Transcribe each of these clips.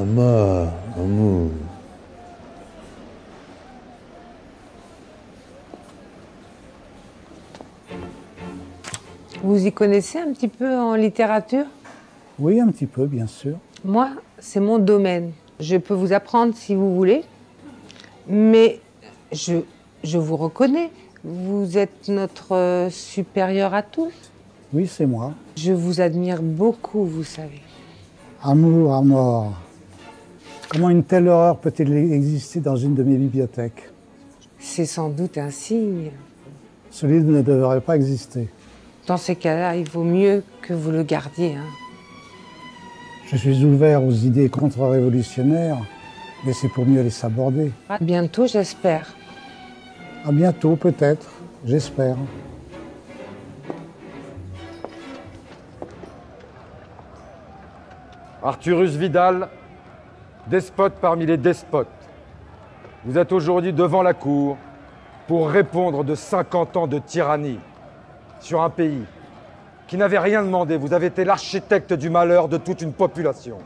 Amour, amour. Vous y connaissez un petit peu en littérature? Oui, un petit peu, bien sûr. Moi, c'est mon domaine. Je peux vous apprendre si vous voulez, mais je, je vous reconnais. Vous êtes notre euh, supérieur à tous. Oui, c'est moi. Je vous admire beaucoup, vous savez. Amour mort. Comment une telle horreur peut-elle exister dans une de mes bibliothèques? C'est sans doute un signe. Ce livre ne devrait pas exister. Dans ces cas-là, il vaut mieux que vous le gardiez. hein. Je suis ouvert aux idées contre-révolutionnaires, mais c'est pour mieux les saborder. À bientôt, j'espère. À bientôt, peut-être, j'espère. Arthurus Vidal, despote parmi les despotes. Vous êtes aujourd'hui devant la cour pour répondre de 50 ans de tyrannie sur un pays qui n'avait rien demandé. Vous avez été l'architecte du malheur de toute une population.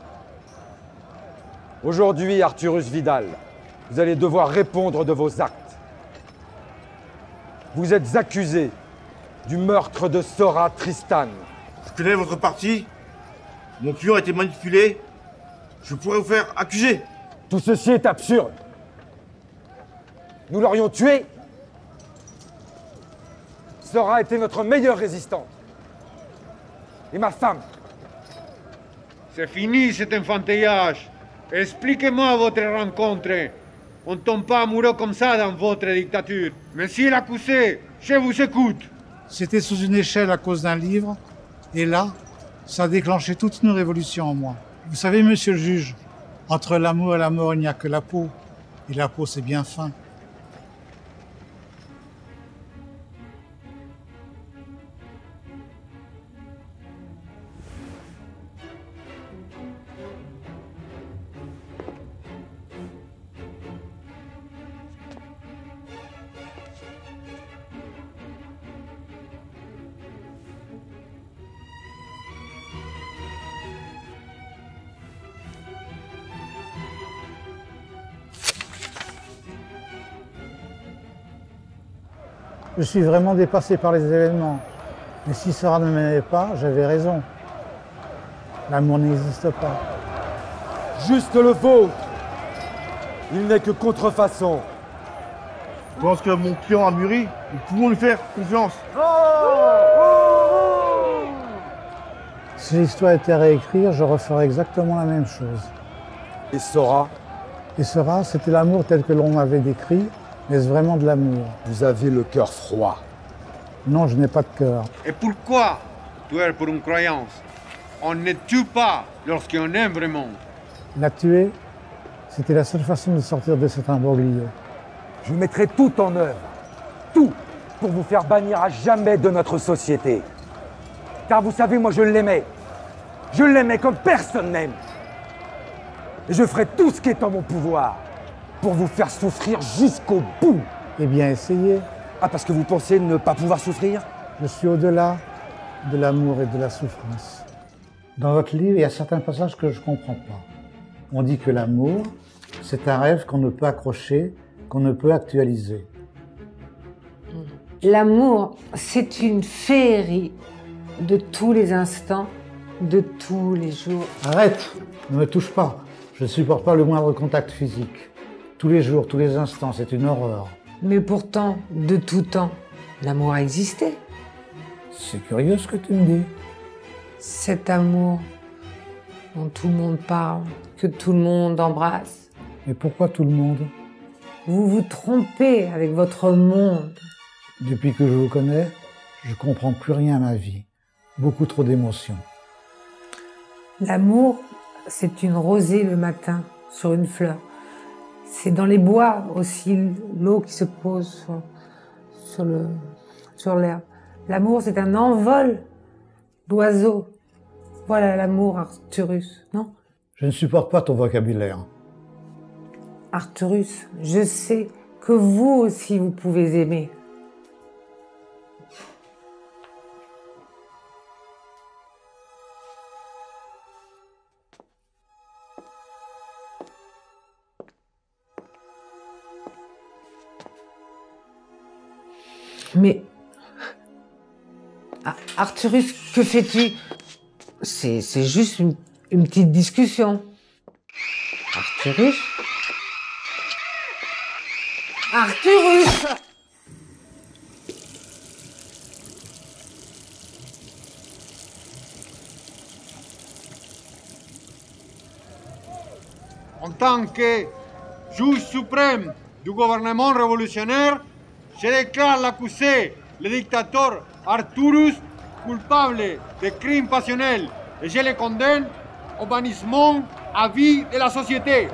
Aujourd'hui, Arthurus Vidal, vous allez devoir répondre de vos actes. Vous êtes accusé du meurtre de Sora Tristan. Je connais votre parti. Mon pion a été manipulé. Je pourrais vous faire accuser. Tout ceci est absurde. Nous l'aurions tué. Sora était notre meilleure résistante. Et ma femme. C'est fini cet enfantillage. Expliquez-moi votre rencontre. On ne tombe pas amoureux comme ça dans votre dictature. Monsieur l'accusé, je vous écoute. C'était sous une échelle à cause d'un livre, et là, ça a déclenché toute une révolution en moi. Vous savez, monsieur le juge, entre l'amour et la mort, il n'y a que la peau, et la peau, c'est bien fin. Je suis vraiment dépassé par les événements. Mais si Sarah ne m'aimait pas, j'avais raison. L'amour n'existe pas. Juste le vôtre. Il n'est que contrefaçon. Je pense que mon client a mûri. Nous pouvons lui faire confiance. Si l'histoire était à réécrire, je referais exactement la même chose. Et Sora, Et Sarah, c'était l'amour tel que l'on m'avait décrit, est-ce vraiment de l'amour vous avez le cœur froid. Non, je n'ai pas de cœur. Et pourquoi tuer pour une croyance On ne tue pas lorsqu'on aime vraiment? La tuer, c'était la seule façon de sortir de cet imbroglio. Je mettrai tout en œuvre, tout, pour vous faire bannir à jamais de notre société. Car vous savez, moi je l'aimais. Je l'aimais comme personne n'aime. Et je ferai tout ce qui est en mon pouvoir pour vous faire souffrir jusqu'au bout. Eh bien, essayez. Ah, parce que vous pensez ne pas pouvoir souffrir? Je suis au-delà de l'amour et de la souffrance. Dans votre livre, il y a certains passages que je ne comprends pas. On dit que l'amour, c'est un rêve qu'on ne peut accrocher, qu'on ne peut actualiser. L'amour, c'est une féerie de tous les instants, de tous les jours. Arrête Ne me touche pas. Je ne supporte pas le moindre contact physique. Tous les jours, tous les instants, c'est une horreur. Mais pourtant, de tout temps, l'amour a existé. C'est curieux ce que tu me dis. Cet amour dont tout le monde parle, que tout le monde embrasse. Mais pourquoi tout le monde? Vous vous trompez avec votre monde. Depuis que je vous connais, je comprends plus rien à ma vie. Beaucoup trop d'émotions. L'amour, c'est une rosée le matin sur une fleur. C'est dans les bois aussi l'eau qui se pose sur, sur le sur l'herbe. L'amour, c'est un envol d'oiseaux. Voilà l'amour, Arcturus, non? Je ne supporte pas ton vocabulaire. Arcturus, je sais que vous aussi vous pouvez aimer. Mais. Ah, Arthurus, que fais-tu? C'est juste une, une petite discussion. Arthurus? Arthurus En tant que juge suprême du gouvernement révolutionnaire, je déclare l'accusé, le dictateur Arturus, coupable de crimes passionnels et je le condamne au bannissement à vie de la société.